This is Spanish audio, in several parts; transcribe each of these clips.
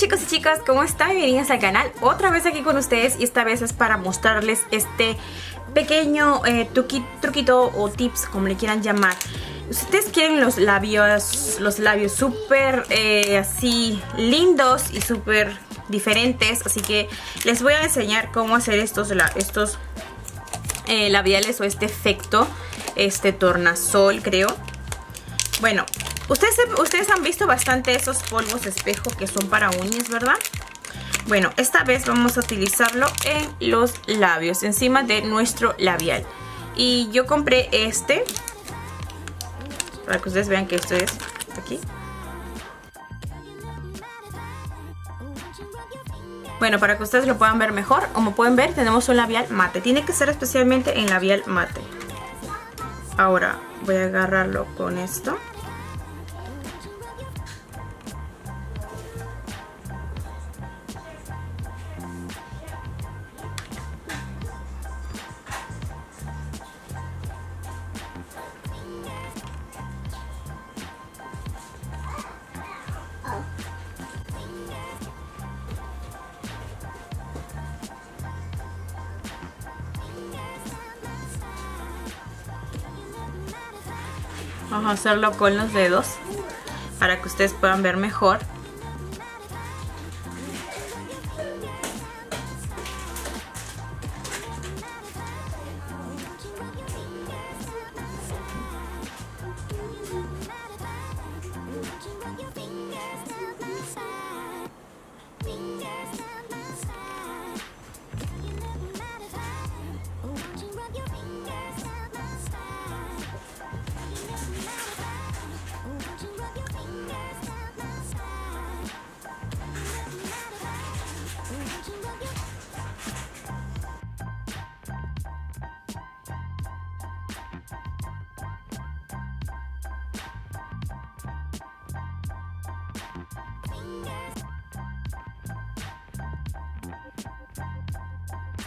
chicos y chicas, ¿cómo están? Bienvenidos al canal, otra vez aquí con ustedes y esta vez es para mostrarles este pequeño eh, truquito o tips, como le quieran llamar. Ustedes quieren los labios, los labios súper eh, así lindos y súper diferentes Así que les voy a enseñar cómo hacer estos, estos eh, labiales o este efecto, este tornasol creo. Bueno, Ustedes, han visto bastante esos polvos de espejo que son para uñas, ¿verdad? Bueno, esta vez vamos a utilizarlo en los labios, encima de nuestro labial. Y yo compré este, para que ustedes vean que esto es aquí. Bueno, para que ustedes lo puedan ver mejor, como pueden ver, tenemos un labial mate. Tiene que ser especialmente en labial mate. Ahora voy a agarrarlo con esto. Vamos a hacerlo con los dedos para que ustedes puedan ver mejor.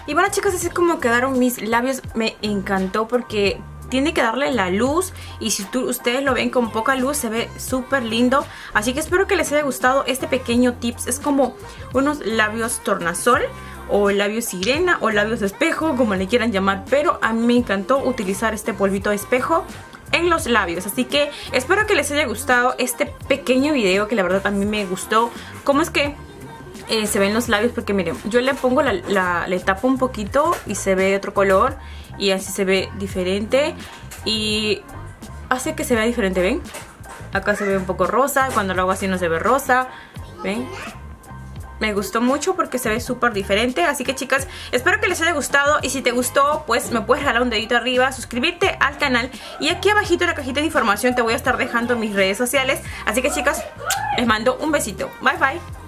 Y bueno chicos, así como quedaron mis labios, me encantó porque tiene que darle la luz y si ustedes lo ven con poca luz se ve súper lindo. Así que espero que les haya gustado este pequeño tips. Es como unos labios tornasol o labios sirena o labios espejo, como le quieran llamar. Pero a mí me encantó utilizar este polvito de espejo en los labios Así que espero que les haya gustado este pequeño video que la verdad a mí me gustó Cómo es que eh, se ven los labios porque miren, yo le pongo la, le tapo un poquito y se ve de otro color y así se ve diferente y hace que se vea diferente, ¿ven? Acá se ve un poco rosa, cuando lo hago así no se ve rosa, ¿ven? Me gustó mucho porque se ve súper diferente. Así que chicas, espero que les haya gustado Y si te gustó, pues me puedes jalar un dedito arriba Suscribirte al canal. Y aquí abajito en la cajita de información te voy a estar dejando mis redes sociales. Así que chicas, les mando un besito. Bye bye